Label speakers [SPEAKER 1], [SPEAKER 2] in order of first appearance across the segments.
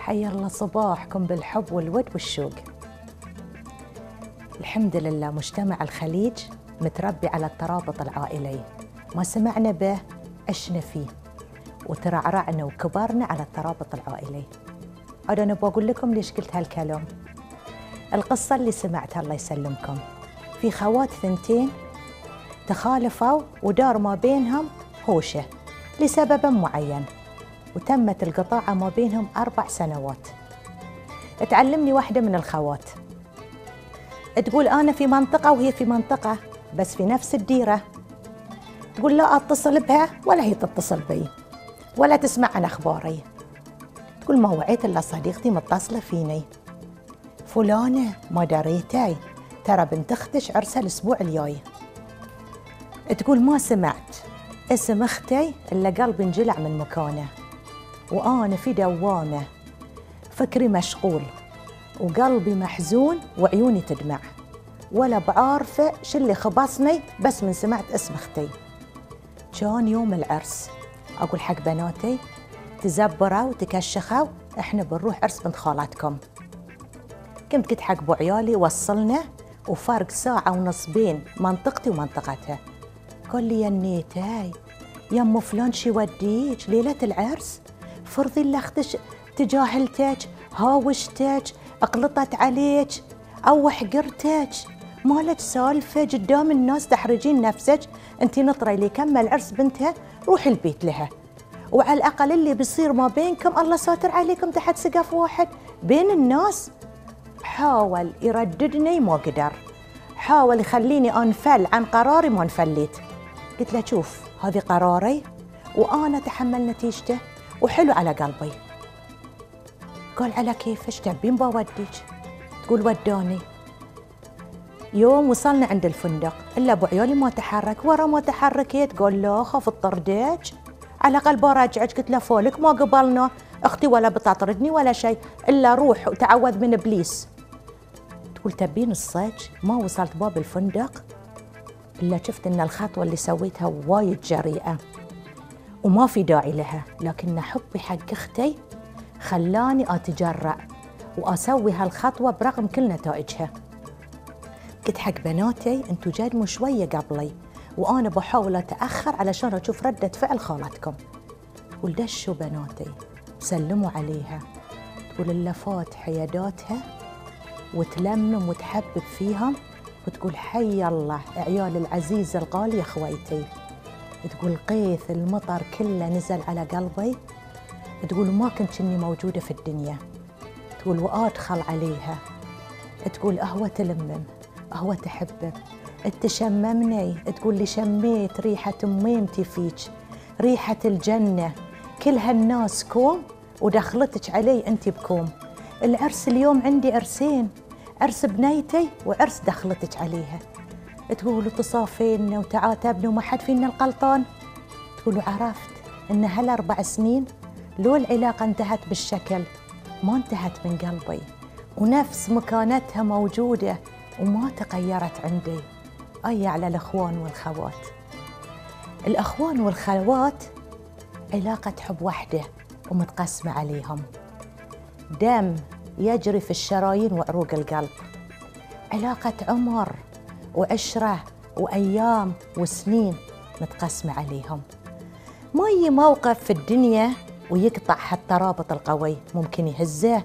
[SPEAKER 1] حيا الله صباحكم بالحب والود والشوق. الحمد لله مجتمع الخليج متربي على الترابط العائلي ما سمعنا به عشنا فيه وترعرعنا وكبرنا على الترابط العائلي. أنا بقول لكم ليش قلت هالكلام؟ القصة اللي سمعتها الله يسلمكم. في خوات ثنتين تخالفوا ودار ما بينهم هوشة لسبب معين. وتمت القطاعة ما بينهم أربع سنوات. تعلمني واحدة من الخوات. تقول أنا في منطقة وهي في منطقة بس في نفس الديرة. تقول لا أتصل بها ولا هي تتصل بي ولا تسمع عن أخباري. تقول ما وعيت إلا صديقتي متصلة فيني. فلانة ما دريتي ترى بنت أختش عرسها الأسبوع الجاي. تقول ما سمعت اسم أختي إلا قلبي انجلع من مكانه. وأنا في دوامة. فكري مشغول وقلبي محزون وعيوني تدمع. ولا بعارفة شو اللي خبصني بس من سمعت اسم أختي. كان يوم العرس. أقول حق بناتي تزبروا وتكشخوا إحنا بنروح عرس بنت خالاتكم. كنت قلت حق أبو عيالي وصلنا وفرق ساعة ونص بين منطقتي ومنطقتها. قال لي يا نيتاي يا أم فلان شي وديك ليلة العرس؟ فرضي اللي اختش تجاهلتك هاوشتك اقلطت عليك أو حقرتك مالك سالفة قدام الناس تحرجين نفسك؟ انت نطري لي كمل عرس بنتها روحي البيت لها. وعلى الاقل اللي بيصير ما بينكم الله ساتر عليكم تحت سقف واحد. بين الناس حاول يرددني ما قدر. حاول يخليني أنفل عن قراري ما انفليت. قلت له شوف هذه قراري وأنا اتحمل نتيجته. وحلو على قلبي. قال على كيفش تبين بوديك تقول وداني يوم وصلنا عند الفندق إلا أبو عيالي ما تحرك ورا ما تحركت قال لا خاف الطردك على الاقل براجعك قلت له فولك ما قبلنا. أختي ولا بتطردني ولا شيء إلا روح وتعوذ من إبليس. تقول تبين الصج؟ ما وصلت باب الفندق. إلا شفت إن الخطوة اللي سويتها وايد جريئة. وما في داعي لها. لكن حبي حق أختي خلاني أتجرأ وأسوي هالخطوة برغم كل نتائجها. قلت حق بناتي أنتوا جدموا شوية قبلي وأنا بحاول أتأخر علشان أشوف ردة فعل خالتكم. تقول دشوا بناتي سلموا عليها. تقول اللفات حياداتها وتلملم وتحبب فيهم وتقول حي الله عيال العزيز الغالي يا خويتي. تقول قيث المطر كله نزل على قلبي. تقول ما كنت إني موجودة في الدنيا. تقول وأدخل عليها. تقول اهوى تلمم اهوى تحبب. تشممني. تقول لي شميت ريحة ميمتي فيك ريحة الجنة. كل هالناس كوم ودخلتك علي أنت بكوم. العرس اليوم عندي عرسين عرس بنيتي وعرس دخلتك عليها. تقول تصافينا وتعاتبنا وما حد فينا الغلطان تقول وعرفت إن هالأربع سنين لو العلاقة انتهت بالشكل ما انتهت من قلبي ونفس مكانتها موجودة وما تغيرت عندي. أي على الأخوان والخوات. الأخوان والخوات علاقة حب وحدة ومتقسمة عليهم. دم يجري في الشرايين وعروق القلب. علاقة عمر وعشرة وأيام وسنين متقسمة عليهم. ما يجي موقف في الدنيا ويقطع هالترابط القوي ممكن يهزه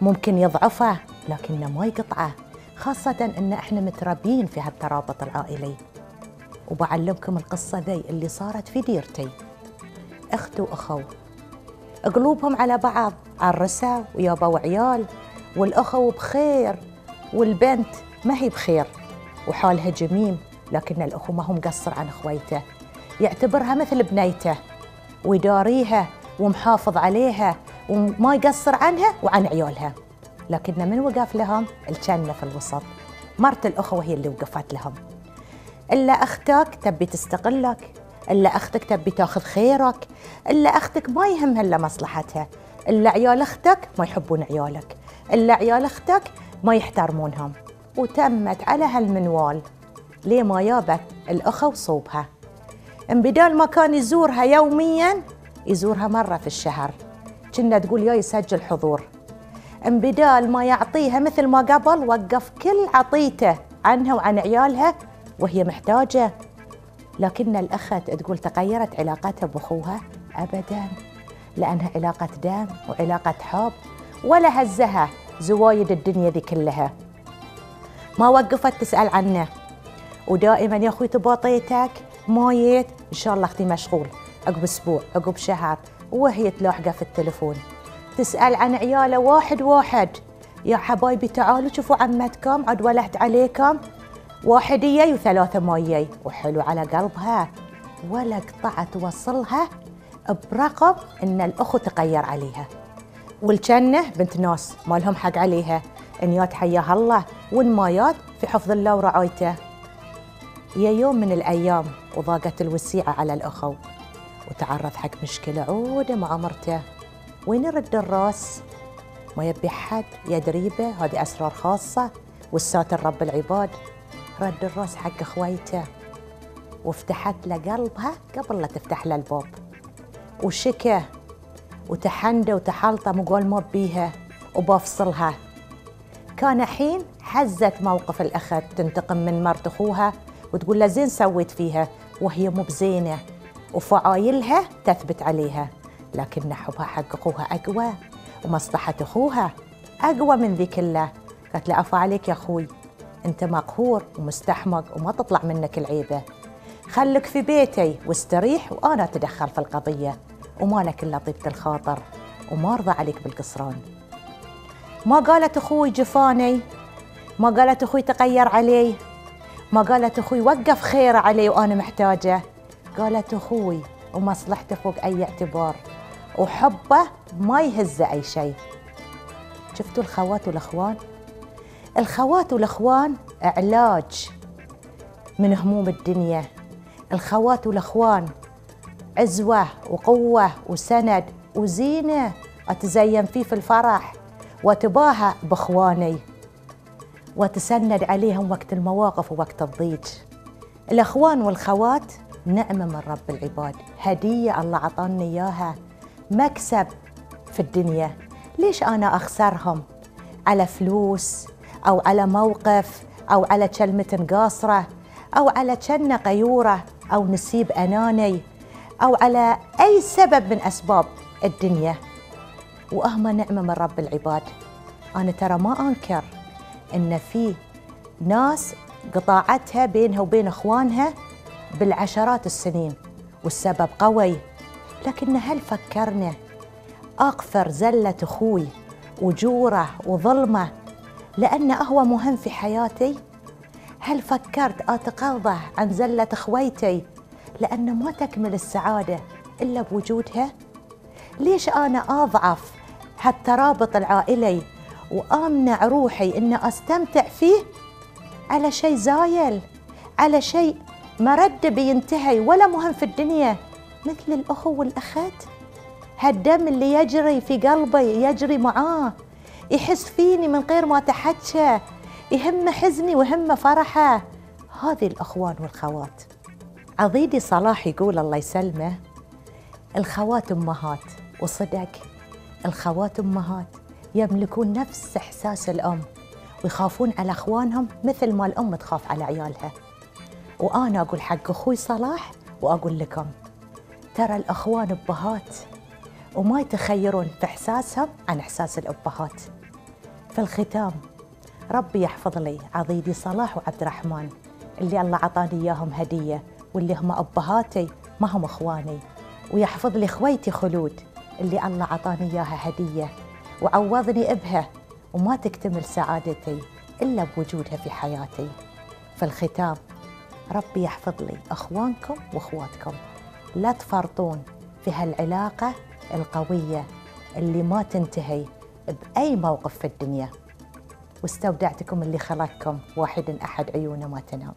[SPEAKER 1] ممكن يضعفه لكنه ما يقطعه خاصة إن إحنا متربيين في هالترابط العائلي. وبعلمكم القصة ذي اللي صارت في ديرتي. أخت وأخو. قلوبهم على بعض عرسة ويابا عيال والأخو بخير والبنت ما هي بخير. وحالها جميم لكن الأخو ما هو مقصر عن أخويته. يعتبرها مثل بنيته ويداريها ومحافظ عليها وما يقصر عنها وعن عيالها. لكن من وقف لهم؟ الجنة في الوسط. مرت الأخوة هي اللي وقفت لهم. إلا أختك تبي تستقلك إلا أختك تبي تاخذ خيرك إلا أختك ما يهمها إلا مصلحتها. إلا عيال أختك ما يحبون عيالك. إلا عيال أختك ما يحترمونهم. وتمت على هالمنوال. ليه ما يابت الأخة وصوبها؟ بدال ما كان يزورها يوميا يزورها مرة في الشهر. كنا تقول يا يسجل حضور. بدال ما يعطيها مثل ما قبل وقف كل عطيته عنها وعن عيالها وهي محتاجة. لكن الاخت تقول تغيرت علاقتها بأخوها ابدا لأنها علاقة دم وعلاقة حب ولا هزها زوايد الدنيا ذي كلها. ما وقفت تسأل عنه. ودائما يا أخوي تباطيتك ما جيت إن شاء الله أختي مشغول. عقب أسبوع عقب شهر وهي تلاحقه في التليفون تسأل عن عياله واحد واحد. يا حبايبي تعالوا شوفوا عمتكم عاد ولحت عليكم. واحد يي وثلاثة ما يي وحلو على قلبها. ولا قطعة توصلها برقم إن الأخو تغير عليها. والجنة بنت ناس ما لهم حق عليها. أن يات حياها الله وإن ما يات في حفظ الله ورعايته. يا يوم من الأيام وضاقت الوسيعة على الأخو وتعرض حق مشكلة عودة مع مرته. وين يرد الراس؟ ما يبي حد يدري به هذه أسرار خاصة والساتر رب العباد. رد الراس حق خويته وفتحت له قلبها قبل لا تفتح له الباب. وشكى وتحنده وتحلطه مقول ما بيها وبفصلها كان حين حزت موقف الأخت تنتقم من مرت أخوها وتقول له زين سويت فيها وهي مو بزينة وفعايلها تثبت عليها لكن حبها حق أخوها أقوى ومصلحة أخوها أقوى من ذي كلها قالت له عفا عليك يا أخوي أنت مقهور ومستحمق وما تطلع منك العيبة. خلك في بيتي واستريح وأنا أتدخل في القضية وما لك إلا طيبة الخاطر وما أرضى عليك بالقصران. ما قالت أخوي جفاني؟ ما قالت أخوي تغير علي؟ ما قالت أخوي وقف خير علي وأنا محتاجة؟ قالت أخوي ومصلحته فوق أي اعتبار. وحبه ما يهزه أي شيء. شفتوا الخوات والأخوان؟ الخوات والأخوان علاج من هموم الدنيا. الخوات والأخوان عزوة وقوة وسند وزينة. أتزين فيه في الفرح. وتباهى بإخواني وتسند عليهم وقت المواقف ووقت الضيق. الأخوان والخوات نعمة من رب العباد. هدية الله عطاني إياها. مكسب في الدنيا. ليش أنا أخسرهم؟ على فلوس أو على موقف أو على كلمة قاصرة أو على كنة قيورة أو نسيب أناني أو على أي سبب من أسباب الدنيا. وأهما نعمة من رب العباد. أنا ترى ما أنكر إن في ناس قطاعتها بينها وبين إخوانها بالعشرات السنين والسبب قوي لكن هل فكرنا أغفر زلة أخوي وجوره وظلمه لأنه هو مهم في حياتي؟ هل فكرت أتقاضى عن زلة أخويتي لأن ما تكمل السعادة إلا بوجودها؟ ليش أنا هالترابط العائلي وأمنع روحي أن أستمتع فيه على شيء زايل على شيء مرد بينتهي ولا مهم في الدنيا. مثل الأخو والأخت. هالدم اللي يجري في قلبي يجري معاه. يحس فيني من غير ما تحكى يهم حزني وهم فرحة. هذه الأخوان والخوات. عضيدي صلاح يقول الله يسلمه الخوات أمهات وصدق الخوات أمهات يملكون نفس إحساس الأم. ويخافون على أخوانهم مثل ما الأم تخاف على عيالها. وأنا أقول حق أخوي صلاح وأقول لكم ترى الأخوان أبهات. وما يتخيرون في إحساسهم عن إحساس الأبهات. في الختام ربي يحفظ لي عضيدي صلاح وعبد الرحمن اللي الله عطاني إياهم هدية واللي هم أبهاتي ما هم إخواني. ويحفظ لي خويتي خلود. اللي الله عطاني إياها هدية. وعوضني بها وما تكتمل سعادتي إلا بوجودها في حياتي. في الختام ربي يحفظ لي أخوانكم وأخواتكم. لا تفرطون في هالعلاقة القوية اللي ما تنتهي بأي موقف في الدنيا. واستودعتكم اللي خلقكم. واحد أحد عيونه ما تنام.